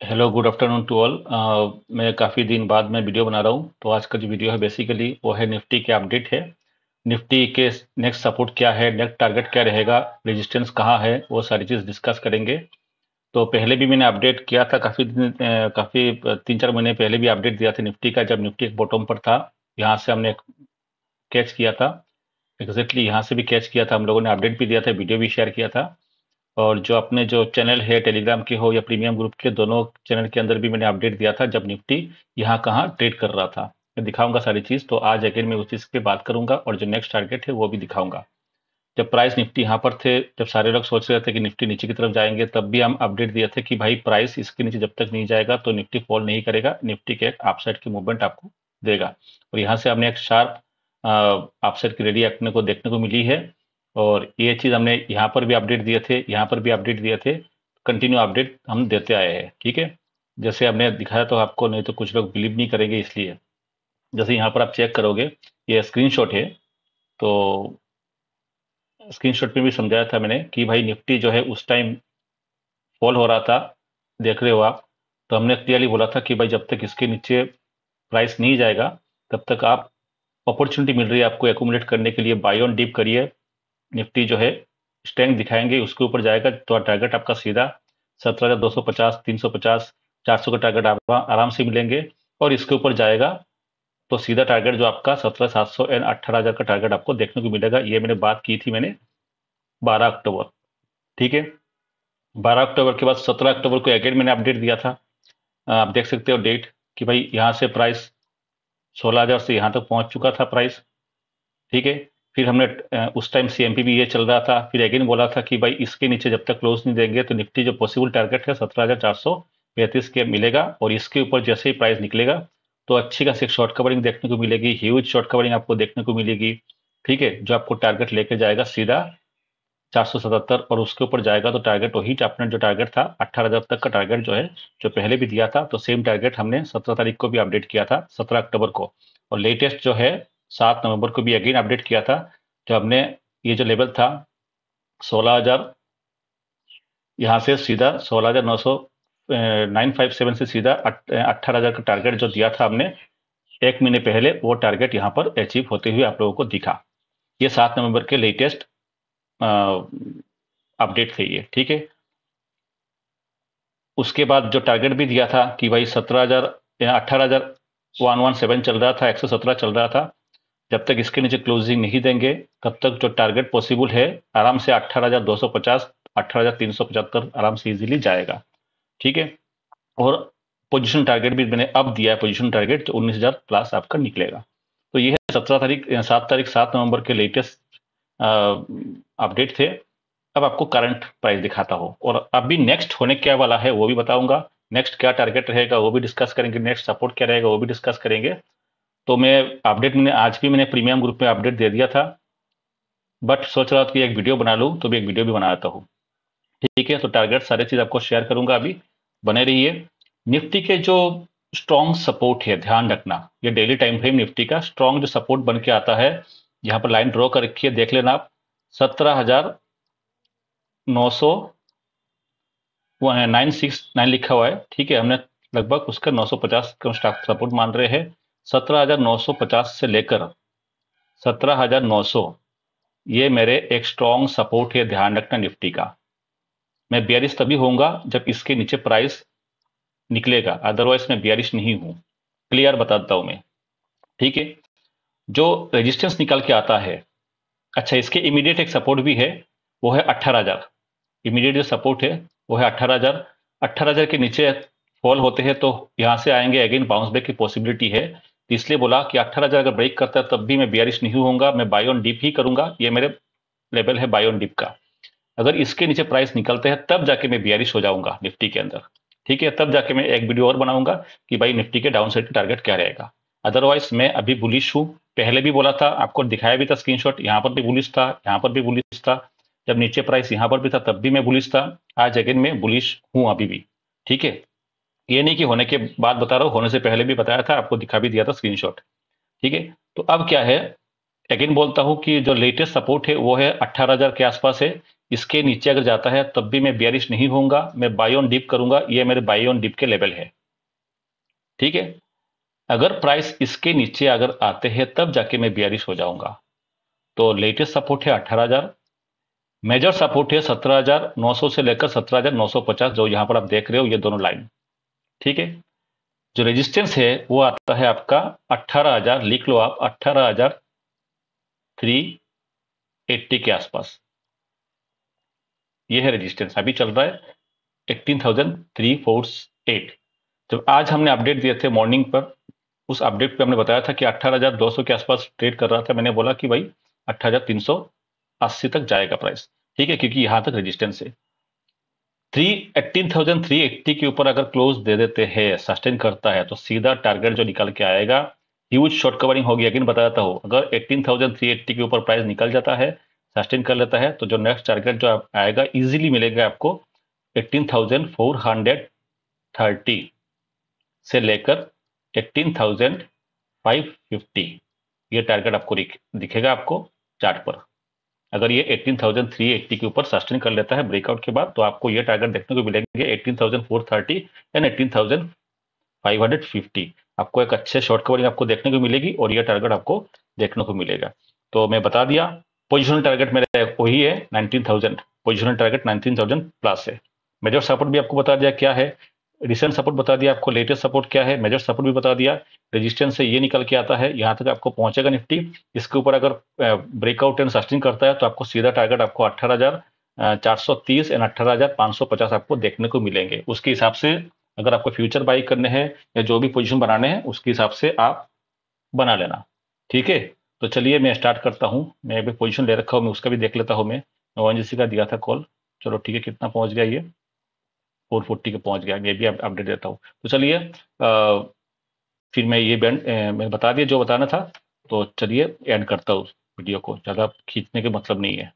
Hello good afternoon to all मैं काफ़ी दिन बाद मैं वीडियो बना रहा हूँ तो आज का जो वीडियो है बेसिकली वो है निफ्टी के अपडेट है। निफ्टी के नेक्स्ट सपोर्ट क्या है नेक्स्ट टारगेट क्या रहेगा रेजिस्टेंस कहाँ है, वो सारी चीज़ डिस्कस करेंगे। तो पहले भी मैंने अपडेट किया था काफ़ी दिन काफ़ी तीन चार महीने पहले भी अपडेट दिया था निफ्टी का, जब निफ्टी एक बॉटम पर था, यहाँ से हमने कैच किया था। एग्जैक्टली exactly यहाँ से भी कैच किया था, हम लोगों ने अपडेट भी दिया था, वीडियो भी शेयर किया था। और जो अपने जो चैनल है टेलीग्राम के हो या प्रीमियम ग्रुप के, दोनों चैनल के अंदर भी मैंने अपडेट दिया था, जब निफ्टी यहाँ कहाँ ट्रेड कर रहा था। मैं दिखाऊँगा सारी चीज़ तो आज अगेन मैं उस चीज़ पे बात करूँगा और जो नेक्स्ट टारगेट है, वो भी दिखाऊँगा। जब प्राइस निफ्टी यहाँ पर थे, जब सारे लोग सोच रहे थे कि निफ्टी नीचे की तरफ़ जाएँगे, तब भी हम अपडेट दिए थे कि भाई प्राइस इसके नीचे जब तक नहीं जाएगा तो निफ्टी फॉल नहीं करेगा, निफ्टी के एक अपसाइड की मूवमेंट आपको देगा। और यहाँ से हमने एक शार्प अपसाइड की रेडी अपने को, देखने को मिली है। और ये चीज़ हमने यहाँ पर भी अपडेट दिए थे, यहाँ पर भी अपडेट दिए थे। कंटिन्यू अपडेट हम देते आए हैं, ठीक है? जैसे हमने दिखाया तो आपको, नहीं तो कुछ लोग बिलीव नहीं करेंगे इसलिए। जैसे यहाँ पर आप चेक करोगे, ये स्क्रीनशॉट है तो स्क्रीनशॉट में भी समझाया था मैंने कि भाई निफ्टी जो है उस टाइम फॉल हो रहा था, देख रहे हो आप। तो हमने क्लियरली बोला था कि भाई जब तक इसके नीचे प्राइस नहीं जाएगा, तब तक आप अपॉर्चुनिटी मिल रही है आपको एकोमोडेट करने के लिए बाय ऑन डिप करिए। निफ्टी जो है स्ट्रेंथ दिखाएँगे, उसके ऊपर जाएगा तो टारगेट आपका सीधा सत्रह हज़ार दो सौ पचास, तीन सौ पचास, चार सौ का टारगेट आप आराम से मिलेंगे, और इसके ऊपर जाएगा तो सीधा टारगेट जो आपका सत्रह सात सौ एंड अट्ठारह हज़ार का टारगेट आपको देखने को मिलेगा। ये मैंने बात की थी मैंने बारह अक्टूबर, ठीक है? बारह अक्टूबर के बाद सत्रह अक्टूबर को अगेन मैंने अपडेट दिया था। आप देख सकते हो डेट कि भाई यहाँ से प्राइस सोलह हज़ार से यहाँ तक पहुँच चुका था प्राइस ठीक है? फिर हमने उस टाइम सी एम पी भी ये चल रहा था। फिर अगेन बोला था कि भाई इसके नीचे जब तक क्लोज नहीं देंगे तो निफ्टी जो पॉसिबल टारगेट है, सत्रह हज़ार चार सौ पैंतीस के मिलेगा और इसके ऊपर जैसे ही प्राइस निकलेगा तो अच्छी खासी शॉर्ट कवरिंग देखने को मिलेगी ह्यूज शॉर्ट कवरिंग आपको देखने को मिलेगी। ठीक है, जो आपको टारगेट लेके जाएगा सीधा चार सौ सतहत्तर और उसके ऊपर जाएगा तो टारगेट वही अपना जो टारगेट था अट्ठारह हज़ार तक का टारगेट जो है, जो पहले भी दिया था तो सेम टारगेट हमने सत्रह तारीख को भी अपडेट किया था, सत्रह अक्टूबर को। और लेटेस्ट जो है सात नवंबर को भी अगेन अपडेट किया था जो हमने ये जो लेवल था, सोलह हज़ार, यहाँ से सीधा सोलह हज़ार नौ सौ नाइन फाइव सेवन से सीधा अट्ठारह हज़ार का टारगेट जो दिया था हमने, एक महीने पहले वो टारगेट यहाँ पर अचीव होते हुए आप लोगों को दिखा। ये सात नवंबर के लेटेस्ट अपडेट थे ये, ठीक है? उसके बाद जो टारगेट भी दिया था कि भाई सत्रह हज़ार अट्ठारह हज़ार वन वन सेवन चल रहा था, एक सौ सत्रह चल रहा था जब तक इसके नीचे क्लोजिंग नहीं देंगे, तब तक जो टारगेट पॉसिबल है, आराम से अट्ठारह हज़ार दो सौ पचास, अट्ठारह हज़ार तीन सौ पचहत्तर आराम से इजीली जाएगा। ठीक है? और पोजीशन टारगेट भी मैंने अब दिया है पोजीशन टारगेट तो उन्नीस हज़ार प्लस आपका निकलेगा। तो ये है सत्रह तारीख सात तारीख, सात नवंबर के लेटेस्ट अपडेट थे। अब आपको करंट प्राइस दिखाता हो। और अभी नेक्स्ट होने क्या वाला है, वो भी बताऊँगा। नेक्स्ट क्या टारगेट रहेगा, वो भी डिस्कस करेंगे। नेक्स्ट सपोर्ट क्या रहेगा, वो भी डिस्कस करेंगे। तो मैं अपडेट मैंने, आज भी मैंने प्रीमियम ग्रुप में अपडेट दे दिया था। बट सोच रहा था कि एक वीडियो बना लूँ तो भी एक वीडियो भी बनाता हूँ। ठीक है तो टारगेट सारे चीज़ आपको शेयर करूँगा अभी। बने रहिए। निफ्टी के जो स्ट्रॉन्ग सपोर्ट है, ध्यान रखना, ये डेली टाइम फ्रेम निफ्टी का स्ट्रॉन्ग जो सपोर्ट बन के आता है, यहाँ पर लाइन ड्रॉ कर रखी है, देख लेना आप। सत्रह हज़ार नौ सौ नाइन सिक्स नाइन लिखा हुआ है। ठीक है, हमने लगभग उसका नौ सौ पचास का सपोर्ट मान रहे हैं। सत्रह हज़ार नौ सौ पचास से लेकर सत्रह हज़ार नौ सौ, ये मेरे एक स्ट्रॉन्ग सपोर्ट है ध्यान रखना निफ्टी का। मैं बियरिश तभी होऊँगा जब इसके नीचे प्राइस निकलेगा अदरवाइज़ मैं बियरिश नहीं हूँ। क्लियर बताता हूँ मैं। ठीक है? जो रेजिस्टेंस निकल के आता है अच्छा इसके इमीडिएट एक सपोर्ट भी है, वो है अट्ठारह हज़ार। इमीडिएट जो सपोर्ट है, वो है अट्ठारह हज़ार। अट्ठारह हज़ार के नीचे फॉल होते हैं तो यहाँ से आएँगे अगेन बाउंस बैक की पॉसिबिलिटी है। इसलिए बोला कि अट्ठारह हज़ार अगर ब्रेक करता है, तब भी मैं बियरिश नहीं होऊँगा, मैं बाय ऑन डिप ही करूँगा। ये मेरे लेवल है बाय ऑन डिप का। अगर इसके नीचे प्राइस निकलते हैं, तब जाके मैं बियरिश हो जाऊँगा निफ्टी के अंदर। ठीक है, तब जाके मैं एक वीडियो और बनाऊँगा कि भाई निफ्टी के डाउन साइड टारगेट क्या रहेगा। अदरवाइज़ मैं अभी बुलिश हूँ। पहले भी बोला था, आपको दिखाया भी था स्क्रीनशॉट यहाँ पर भी बुलिश था, यहाँ पर भी बुलिश था। जब नीचे प्राइस यहाँ पर भी था, तब भी मैं बुलिश था। आज अगेन मैं बुलिश हूँ अभी भी। ठीक है ये नहीं कि होने के बाद बता रहा हूँ, होने से पहले भी बताया था, आपको दिखा भी दिया था स्क्रीनशॉट ठीक है? तो अब क्या है? अगेन बोलता हूँ कि जो लेटेस्ट सपोर्ट है, वो है 18000 के आसपास है। इसके नीचे अगर जाता है, तब भी मैं बियरिश नहीं होऊँगा, मैं बाई ऑन डिप करूँगा, ये मेरे बाई ऑन डिप के लेवल है। ठीक है? अगर प्राइस इसके नीचे अगर आते हैं, तब जाके मैं बियरिश हो जाऊँगा। तो लेटेस्ट सपोर्ट है हज़ार मेजर सपोर्ट है सत्रह हज़ार नौ सौ से लेकर सत्रह हज़ार नौ सौ पचास, जो यहाँ पर आप देख रहे हो, ये दोनों लाइन ठीक है? जो रेजिस्टेंस है, वो आता है आपका अट्ठारह हज़ार, लिख लो आप अट्ठारह हज़ार थ्री एट्टी के आसपास। ये है रेजिस्टेंस अभी चल रहा है eighteen thousand three four eight जब आज हमने अपडेट दिए थे मॉर्निंग पर, उस अपडेट पे हमने बताया था कि अट्ठारह हज़ार दो सौ के आसपास ट्रेड कर रहा था। मैंने बोला कि भाई अट्ठारह हज़ार तीन सौ अस्सी तक जाएगा प्राइस ठीक है? क्योंकि यहाँ तक रेजिस्टेंस है। Three eighteen thousand three eighty के ऊपर अगर क्लोज दे देते हैं सस्टेन करता है तो सीधा टारगेट जो निकल के आएगा ह्यूज शॉर्ट कवरिंग होगी लेकिन देता हूँ। अगर एट्टीन थाउज़ेंड थ्री एट्टी के ऊपर प्राइस निकल जाता है सस्टेन कर लेता है तो जो नेक्स्ट टारगेट जो आएगा इजीली मिलेगा आपको eighteen thousand four hundred thirty से लेकर एट्टीन थाउज़ेंड फाइव फिफ्टी ये टारगेट आपको दिखेगा आपको चार्ट पर। अगर ये 18,380 के ऊपर सस्टेन कर लेता है ब्रेकआउट के बाद तो आपको ये टारगेट देखने को मिलेंगे 18,430 एंड 18,550 आपको एक अच्छे शॉर्ट कवरिंग आपको देखने को मिलेगी और ये टारगेट आपको देखने को मिलेगा। तो मैं बता दिया पोजिशनल टारगेट मेरा वही है 19,000 पोजिशनल टारगेट 19,000 प्लस है। मेजर सपोर्ट भी आपको बता दिया क्या है रिसेंट सपोर्ट बता दिया आपको लेटेस्ट सपोर्ट क्या है मेजर सपोर्ट भी बता दिया। रेजिस्टेंस से ये निकल के आता है, यहाँ तक आपको पहुंचेगा निफ्टी इसके ऊपर अगर ब्रेकआउट एंड सस्टिंग करता है तो आपको सीधा टारगेट आपको अट्ठारह चार सौ तीस एंड अट्ठारह आपको देखने को मिलेंगे। उसके हिसाब से अगर आपको फ्यूचर बाई करने हैं या जो भी पोजिशन बनाने हैं, उसके हिसाब से आप बना लेना। ठीक है? तो चलिए मैं स्टार्ट करता हूँ। मैं अभी पोजिशन ले रखा हूँ, मैं उसका भी देख लेता हूँ मैं। ओ का दिया था कॉल चलो ठीक है, कितना पहुँच गया ये? फोर फोर्टी के पहुँच गया ये भी अपडेट देता हूँ। तो चलिए फिर मैं ये बैंड मैं बता दिया जो बताना था तो चलिए एंड करता हूँ वीडियो को। ज़्यादा खींचने के मतलब नहीं है।